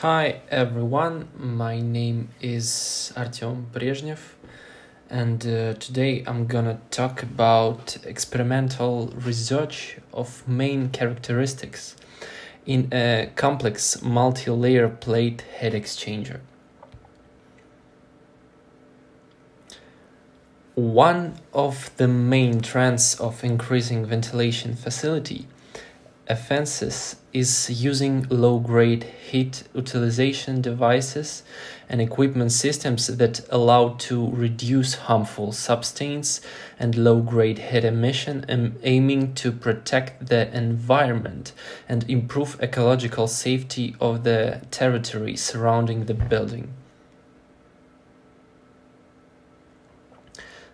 Hi everyone, my name is Artyom Brezhnev, and uh, today I'm gonna talk about experimental research of main characteristics in a complex multi layer plate heat exchanger. One of the main trends of increasing ventilation facility offenses is using low-grade heat utilization devices and equipment systems that allow to reduce harmful substances and low-grade heat emission and aiming to protect the environment and improve ecological safety of the territory surrounding the building.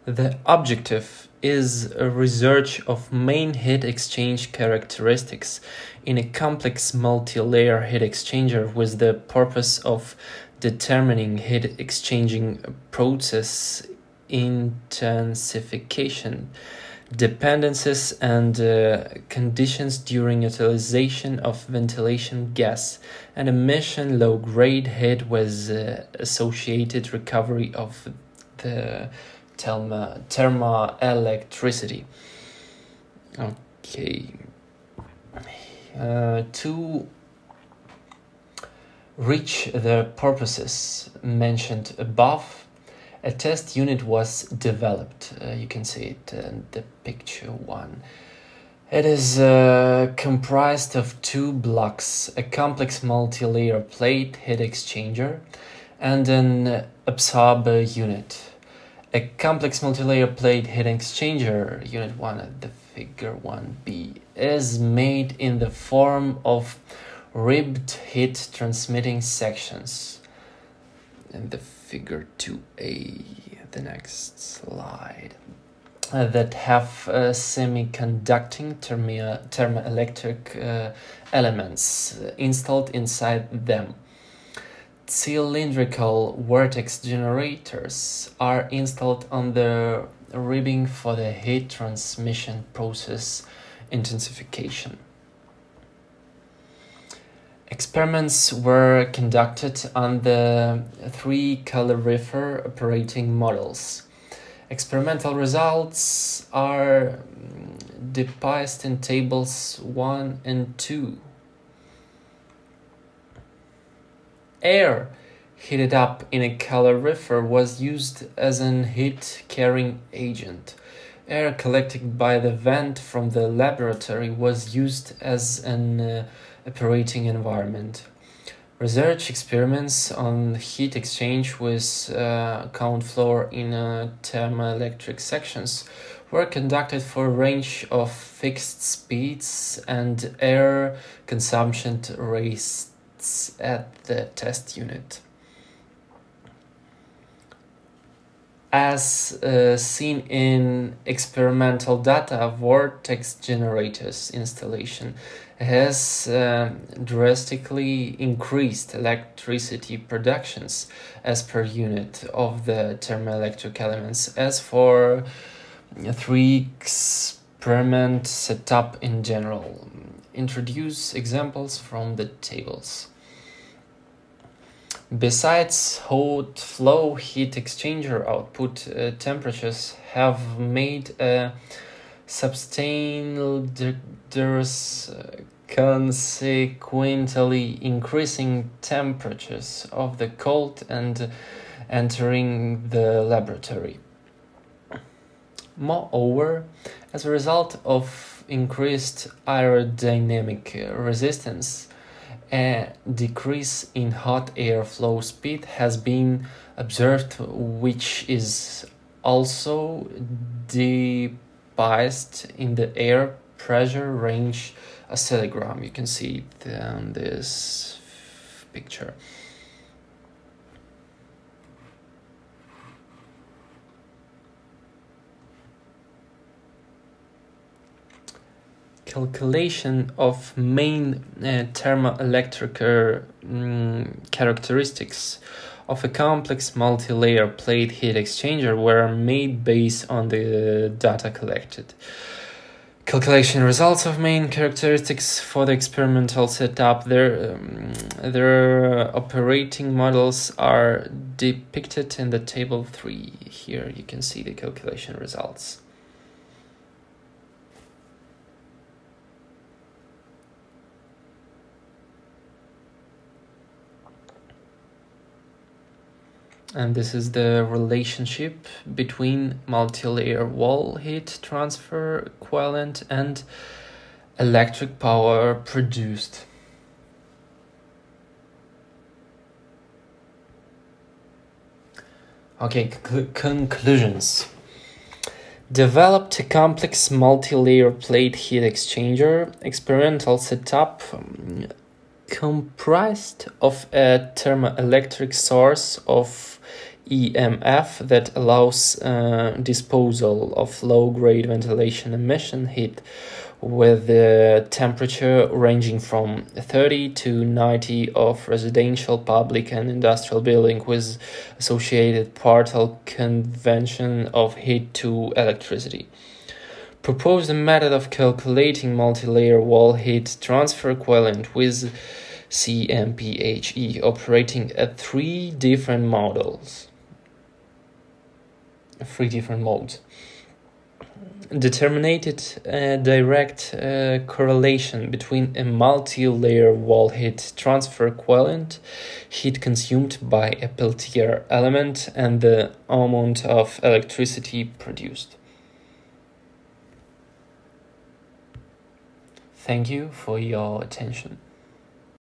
The objective is a research of main heat exchange characteristics in a complex multi-layer heat exchanger with the purpose of determining heat exchanging process intensification dependencies and uh, conditions during utilization of ventilation gas and emission low grade heat with uh, associated recovery of the thermo, thermoelectricity. Okay. Uh, to reach the purposes mentioned above, a test unit was developed. Uh, you can see it in the picture one. It is uh, comprised of two blocks, a complex multi-layer plate heat exchanger and an absorber unit. A complex multi-layer plate heat exchanger, unit 1 at the figure 1b, is made in the form of ribbed heat transmitting sections. And the figure 2a, the next slide, uh, that have uh, semiconducting thermo thermoelectric uh, elements installed inside them cylindrical vortex generators are installed on the ribbing for the heat transmission process intensification. Experiments were conducted on the three calorifer operating models. Experimental results are mm, depicted in tables 1 and 2. Air heated up in a calorifer was used as an heat carrying agent. Air collected by the vent from the laboratory was used as an uh, operating environment. Research experiments on heat exchange with uh, counterflow in uh, thermoelectric sections were conducted for a range of fixed speeds and air consumption rates at the test unit. As uh, seen in experimental data, vortex generators installation has uh, drastically increased electricity productions as per unit of the thermoelectric elements. As for three experiment setup in general, introduce examples from the tables. Besides hot flow heat exchanger output, uh, temperatures have made a substantial uh, consequently increasing temperatures of the cold and entering the laboratory. Moreover, as a result of increased aerodynamic resistance, a decrease in hot air flow speed has been observed, which is also depicted in the air pressure range oscillogram. You can see it on this picture. Calculation of main uh, thermoelectric um, characteristics of a complex multi-layer plate heat exchanger were made based on the data collected. calculation results of main characteristics for the experimental setup. Their, um, their operating models are depicted in the table 3. Here you can see the calculation results. And this is the relationship between multi-layer wall heat transfer equivalent and electric power produced. Okay, conclusions. Developed a complex multi-layer plate heat exchanger experimental setup um, comprised of a thermoelectric source of EMF that allows uh, disposal of low grade ventilation emission heat with the temperature ranging from 30 to 90 of residential, public, and industrial building with associated partial conversion of heat to electricity. Proposed a method of calculating multi-layer wall heat transfer equivalent with CMPHE operating at three different models three different modes. Determined a direct uh, correlation between a multi-layer wall heat transfer equivalent heat consumed by a Peltier element and the amount of electricity produced. Thank you for your attention.